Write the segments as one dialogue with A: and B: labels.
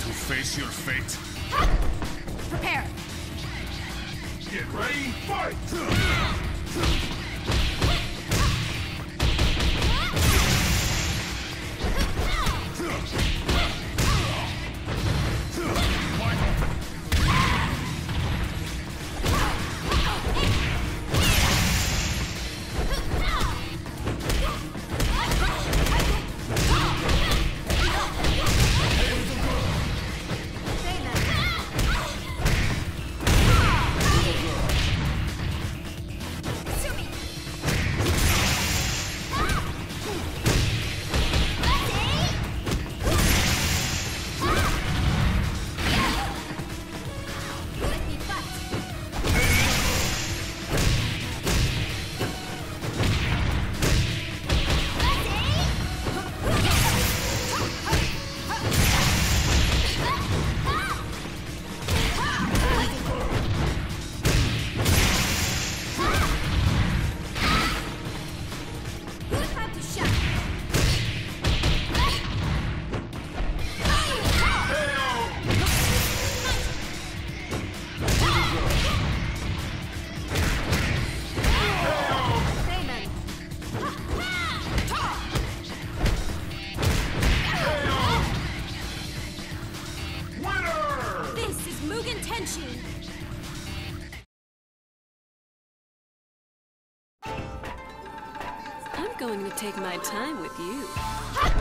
A: to face your fate.
B: Prepare.
A: Get ready, fight!
C: I'm going to take my time with you.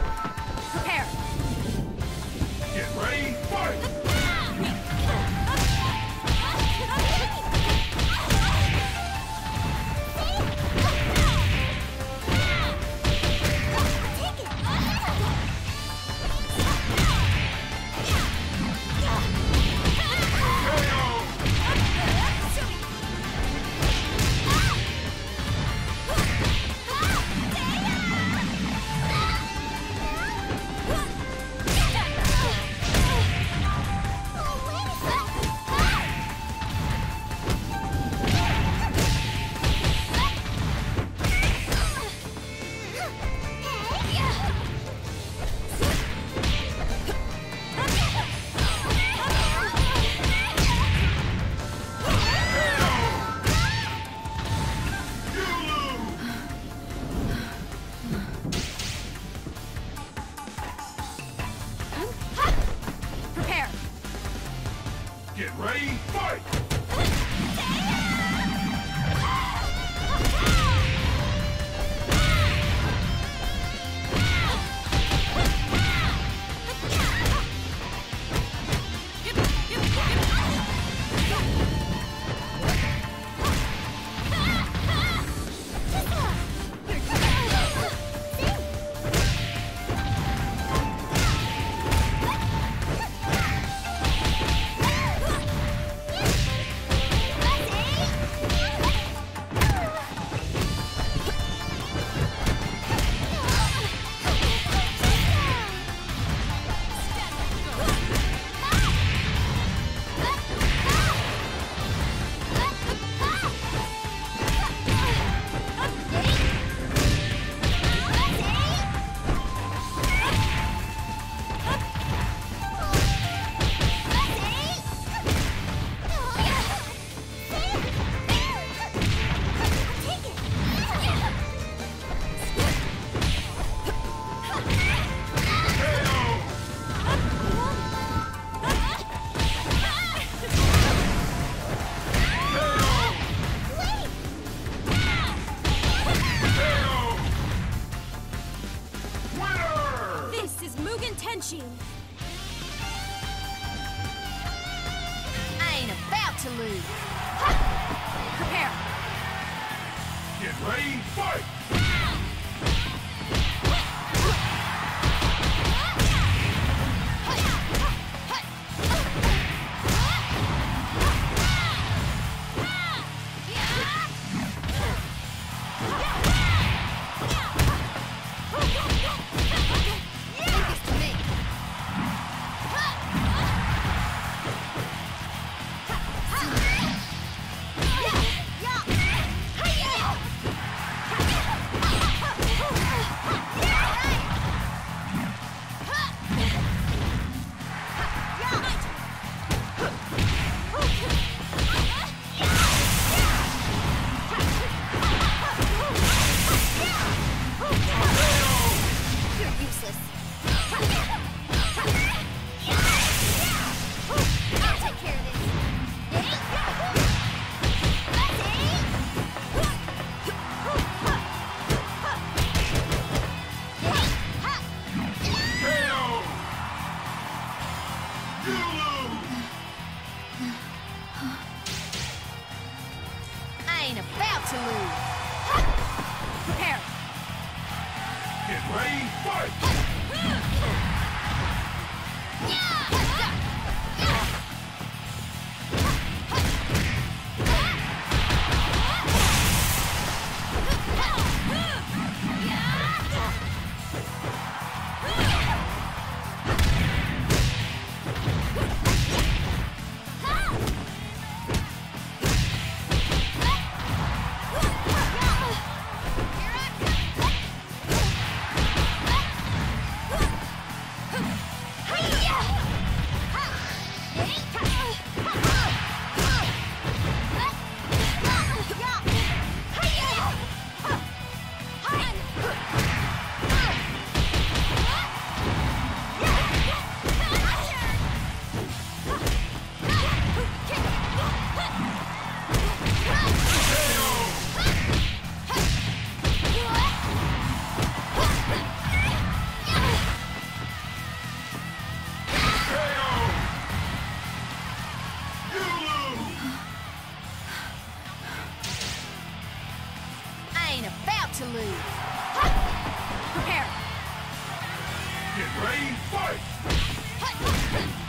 A: Get ready, fight!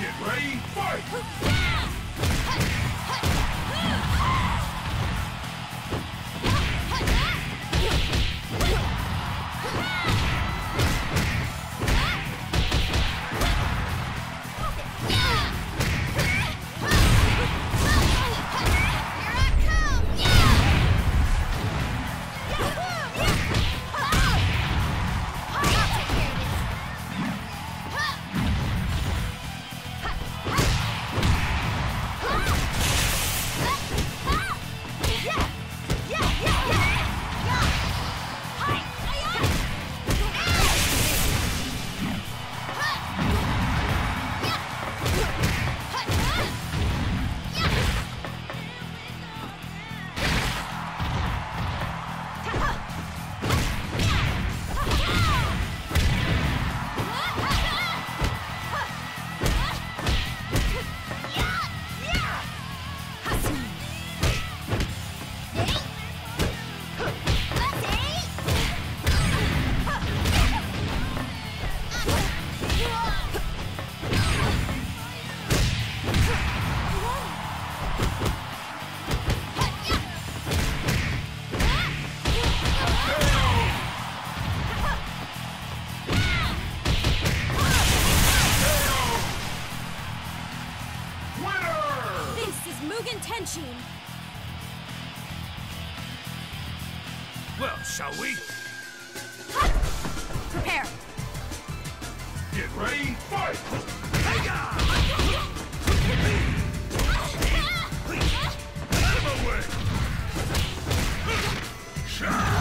A: Get ready, fight! Well, shall we?
C: Prepare.
A: Get ready, fight! Out of the way! Two,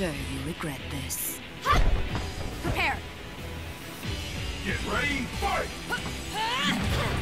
D: sure you regret this.
C: Prepare!
A: Get ready, fight!
C: What